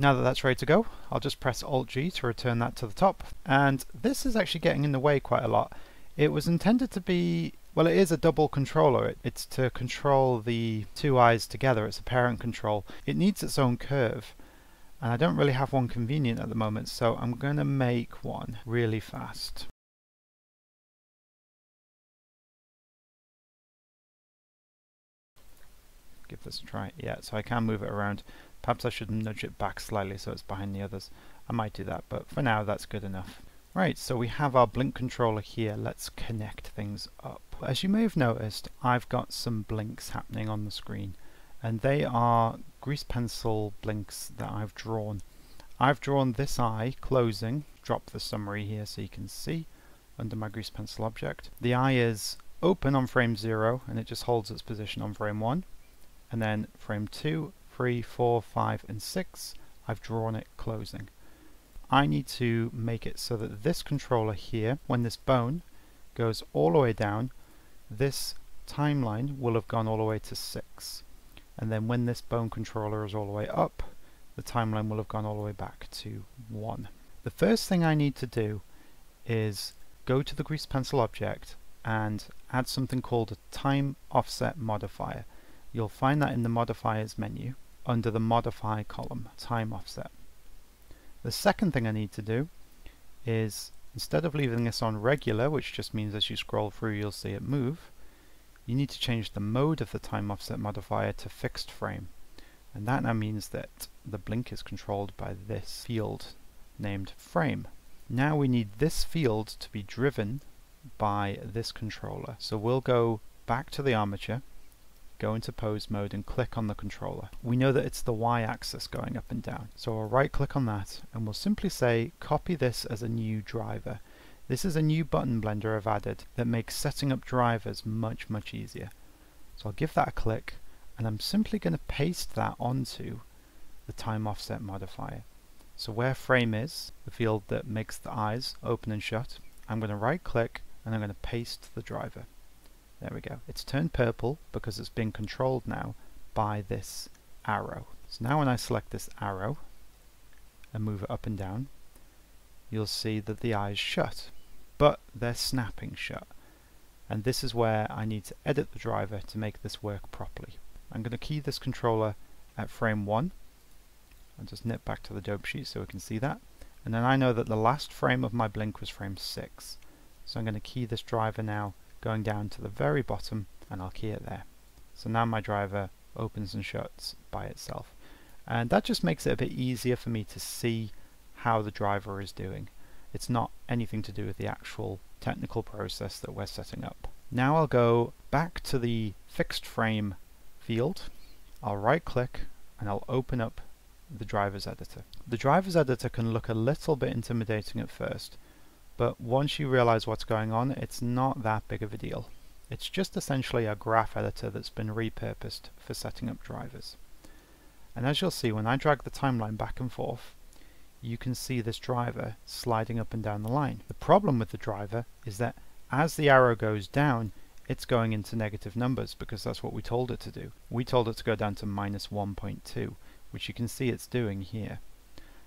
Now that that's ready to go, I'll just press Alt G to return that to the top. And this is actually getting in the way quite a lot. It was intended to be, well it is a double controller. It, it's to control the two eyes together. It's a parent control. It needs its own curve. And I don't really have one convenient at the moment, so I'm going to make one really fast. Give this a try. Yeah, so I can move it around. Perhaps I should nudge it back slightly so it's behind the others. I might do that, but for now that's good enough. Right, so we have our blink controller here. Let's connect things up. As you may have noticed, I've got some blinks happening on the screen, and they are grease pencil blinks that I've drawn. I've drawn this eye closing, drop the summary here so you can see under my grease pencil object. The eye is open on frame 0 and it just holds its position on frame 1 and then frame 2 3, 4, 5 and 6 I've drawn it closing. I need to make it so that this controller here, when this bone goes all the way down, this timeline will have gone all the way to 6. And then when this bone controller is all the way up, the timeline will have gone all the way back to 1. The first thing I need to do is go to the grease pencil object and add something called a time offset modifier. You'll find that in the modifiers menu under the modify column, time offset. The second thing I need to do is instead of leaving this on regular, which just means as you scroll through you'll see it move, you need to change the mode of the time offset modifier to fixed frame. And that now means that the blink is controlled by this field named frame. Now we need this field to be driven by this controller. So we'll go back to the armature go into pose mode and click on the controller. We know that it's the y-axis going up and down. So I'll right click on that and we'll simply say copy this as a new driver. This is a new button blender I've added that makes setting up drivers much much easier. So I'll give that a click and I'm simply going to paste that onto the time offset modifier. So where frame is, the field that makes the eyes open and shut, I'm going to right click and I'm going to paste the driver. There we go. It's turned purple because it's being controlled now by this arrow. So now when I select this arrow and move it up and down, you'll see that the eyes shut, but they're snapping shut. And this is where I need to edit the driver to make this work properly. I'm going to key this controller at frame 1. I'll just nip back to the dope sheet so we can see that. And then I know that the last frame of my blink was frame 6. So I'm going to key this driver now going down to the very bottom and I'll key it there. So now my driver opens and shuts by itself. And that just makes it a bit easier for me to see how the driver is doing. It's not anything to do with the actual technical process that we're setting up. Now I'll go back to the fixed frame field. I'll right click and I'll open up the driver's editor. The driver's editor can look a little bit intimidating at first, but once you realize what's going on, it's not that big of a deal. It's just essentially a graph editor that's been repurposed for setting up drivers. And as you'll see, when I drag the timeline back and forth, you can see this driver sliding up and down the line. The problem with the driver is that as the arrow goes down, it's going into negative numbers because that's what we told it to do. We told it to go down to minus 1.2, which you can see it's doing here.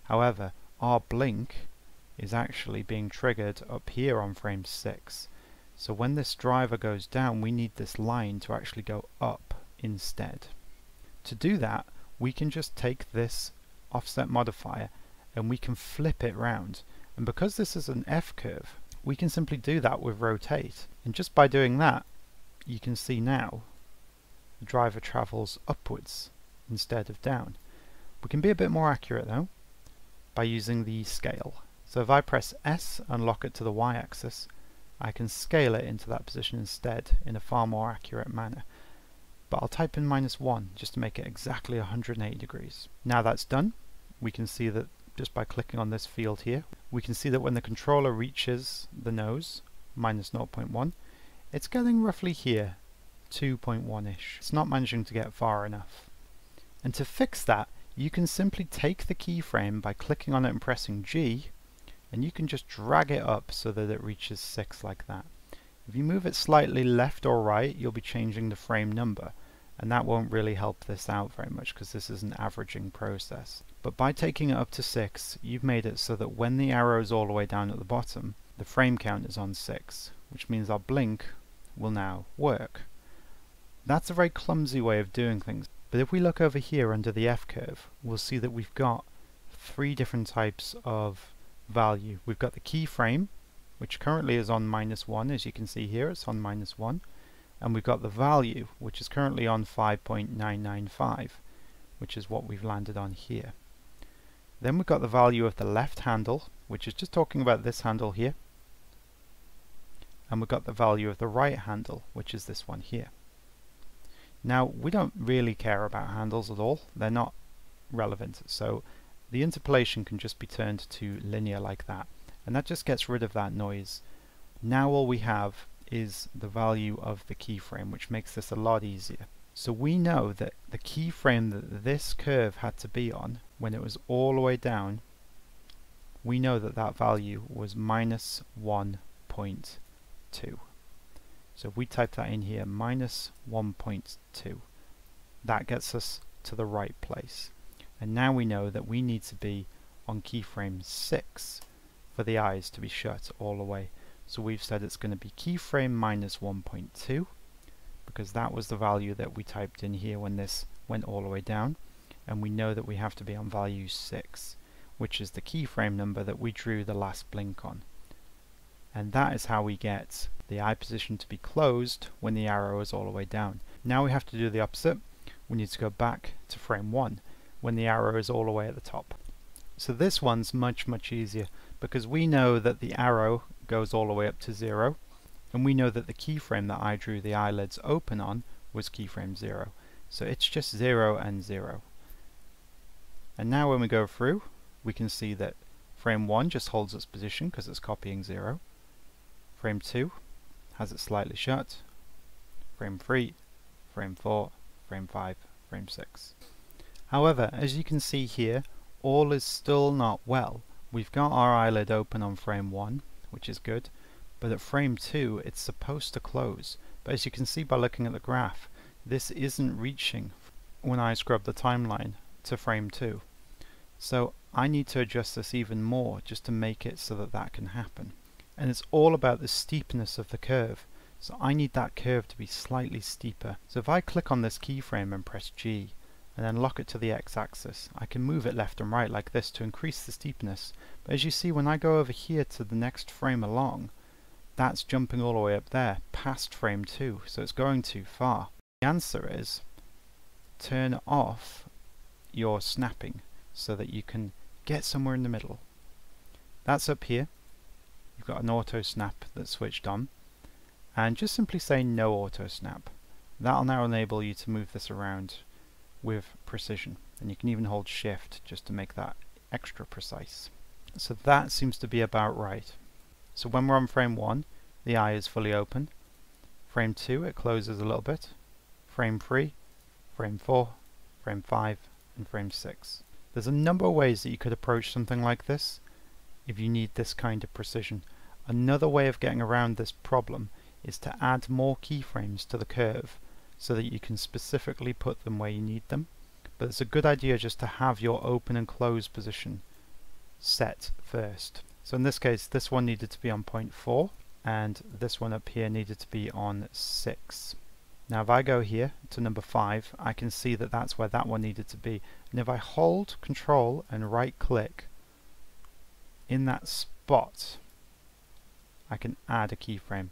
However, our blink is actually being triggered up here on frame 6. So when this driver goes down, we need this line to actually go up instead. To do that, we can just take this offset modifier and we can flip it round. And because this is an F curve, we can simply do that with rotate. And just by doing that, you can see now the driver travels upwards instead of down. We can be a bit more accurate though by using the scale. So if I press S and lock it to the y-axis, I can scale it into that position instead in a far more accurate manner. But I'll type in minus 1 just to make it exactly 180 degrees. Now that's done, we can see that just by clicking on this field here, we can see that when the controller reaches the nose, minus 0.1, it's getting roughly here, 2.1ish. It's not managing to get far enough. And to fix that, you can simply take the keyframe by clicking on it and pressing G, and you can just drag it up so that it reaches 6 like that. If you move it slightly left or right you'll be changing the frame number and that won't really help this out very much because this is an averaging process. But by taking it up to 6, you've made it so that when the arrow is all the way down at the bottom, the frame count is on 6, which means our blink will now work. That's a very clumsy way of doing things, but if we look over here under the F-curve, we'll see that we've got three different types of value. We've got the keyframe, which currently is on minus 1, as you can see here, it's on minus 1, and we've got the value, which is currently on 5.995, which is what we've landed on here. Then we've got the value of the left handle, which is just talking about this handle here. And we've got the value of the right handle, which is this one here. Now, we don't really care about handles at all. They're not relevant. So the interpolation can just be turned to linear like that. And that just gets rid of that noise. Now all we have is the value of the keyframe, which makes this a lot easier. So we know that the keyframe that this curve had to be on, when it was all the way down, we know that that value was minus 1.2. So if we type that in here, minus 1.2, that gets us to the right place. And now we know that we need to be on keyframe 6 for the eyes to be shut all the way. So we've said it's going to be keyframe minus 1.2 because that was the value that we typed in here when this went all the way down and we know that we have to be on value 6 which is the keyframe number that we drew the last blink on and that is how we get the eye position to be closed when the arrow is all the way down. Now we have to do the opposite. We need to go back to frame 1 when the arrow is all the way at the top. So this one's much much easier because we know that the arrow goes all the way up to 0 and we know that the keyframe that I drew the eyelids open on was keyframe 0. So it's just 0 and 0. And now when we go through, we can see that frame 1 just holds its position because it's copying 0. Frame 2 has it slightly shut. Frame 3, frame 4, frame 5, frame 6. However, as you can see here, all is still not well. We've got our eyelid open on frame 1, which is good, but at frame 2 it's supposed to close. But as you can see by looking at the graph, this isn't reaching when I scrub the timeline to frame 2. So I need to adjust this even more just to make it so that that can happen. And it's all about the steepness of the curve. So I need that curve to be slightly steeper. So if I click on this keyframe and press G, and then lock it to the x-axis, I can move it left and right like this to increase the steepness. But as you see, when I go over here to the next frame along, that's jumping all the way up there, past frame 2, so it's going too far. The answer is turn off your snapping so that you can get somewhere in the middle. That's up here. You've got an auto snap that's switched on. And just simply say no auto snap. That'll now enable you to move this around with precision. And you can even hold shift just to make that extra precise. So that seems to be about right. So when we're on frame 1, the eye is fully open. Frame 2, it closes a little bit. Frame 3, frame 4, frame 5, and frame 6. There's a number of ways that you could approach something like this if you need this kind of precision. Another way of getting around this problem is to add more keyframes to the curve so that you can specifically put them where you need them. But it's a good idea just to have your open and close position set first. So in this case, this one needed to be on point 4, and this one up here needed to be on 6. Now if I go here to number 5, I can see that that's where that one needed to be. And if I hold control and right click in that spot, I can add a keyframe.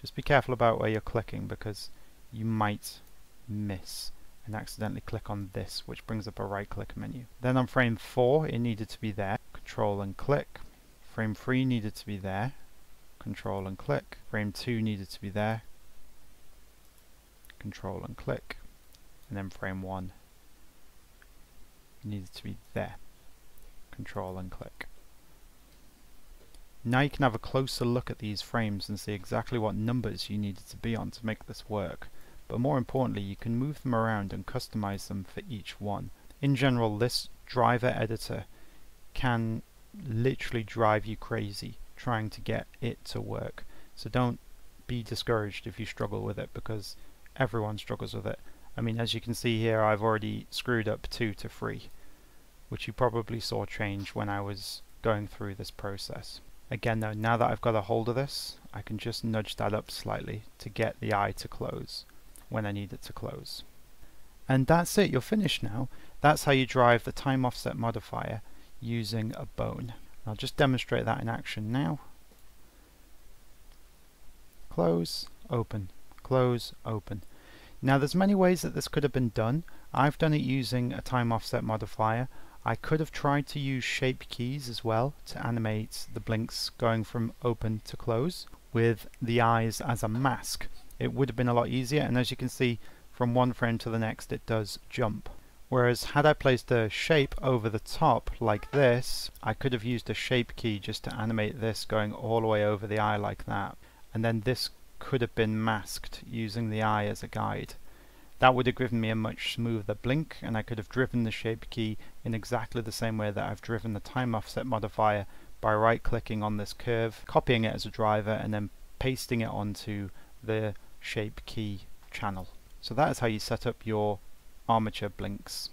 Just be careful about where you're clicking because you might miss and accidentally click on this which brings up a right click menu. Then on frame 4 it needed to be there, control and click. Frame 3 needed to be there, control and click. Frame 2 needed to be there, control and click. And then frame 1 needed to be there, control and click. Now you can have a closer look at these frames and see exactly what numbers you needed to be on to make this work but more importantly you can move them around and customize them for each one. In general this driver editor can literally drive you crazy trying to get it to work so don't be discouraged if you struggle with it because everyone struggles with it. I mean as you can see here I've already screwed up 2 to 3 which you probably saw change when I was going through this process. Again though, now that I've got a hold of this, I can just nudge that up slightly to get the eye to close when I need it to close. And that's it, you're finished now. That's how you drive the time offset modifier using a bone. I'll just demonstrate that in action now. Close, open, close, open. Now there's many ways that this could have been done. I've done it using a time offset modifier. I could have tried to use shape keys as well to animate the blinks going from open to close with the eyes as a mask. It would have been a lot easier and as you can see from one frame to the next it does jump. Whereas had I placed a shape over the top like this, I could have used a shape key just to animate this going all the way over the eye like that. And then this could have been masked using the eye as a guide. That would have given me a much smoother blink and I could have driven the shape key in exactly the same way that I've driven the time offset modifier by right clicking on this curve, copying it as a driver and then pasting it onto the shape key channel. So that is how you set up your armature blinks.